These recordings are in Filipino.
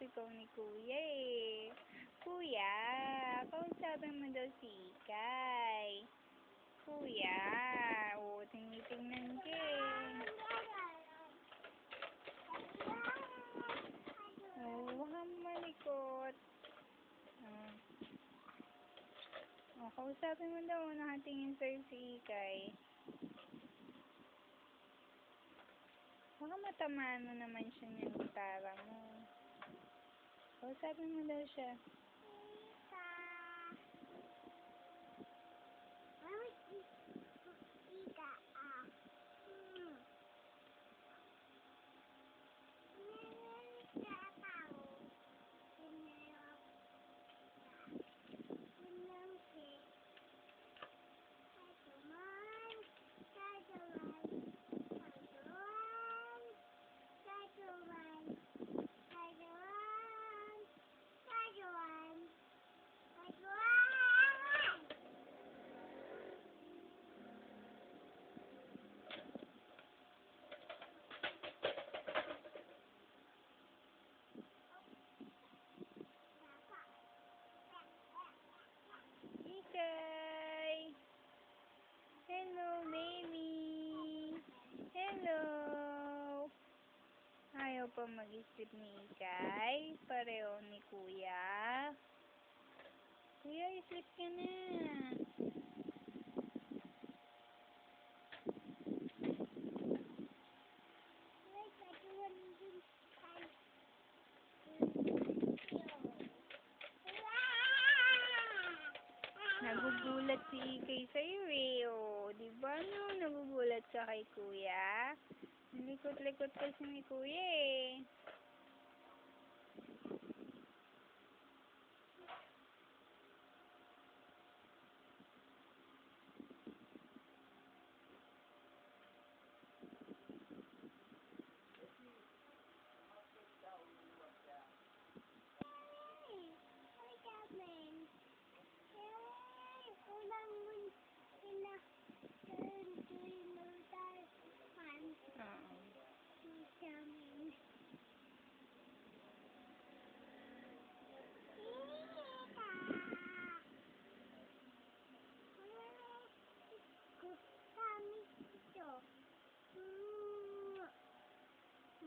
ikaw ni Kuya eh. Kuya, kausapin mo daw si Ikay. Kuya, oo, tinitingnan ka eh. Oo, huwag kang malikot. Ah. Oh, kausapin mo daw, nakatingin sa'yo si Ikay. Baka matamaan mo naman siya ng gitara mo. Kausapin mo daw siya. Hello! Ayaw pa mag-isip ni Ikay. Pareho ni Kuya. Kuya, isip ka na. Nagugulat si Ikay sa'yo eh. O, di ba no? Nagugulat ka kay Kuya. Likot-likot kasi ni Kuya eh.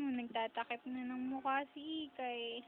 Mo, nagtatakip na ng mukha si Ikay.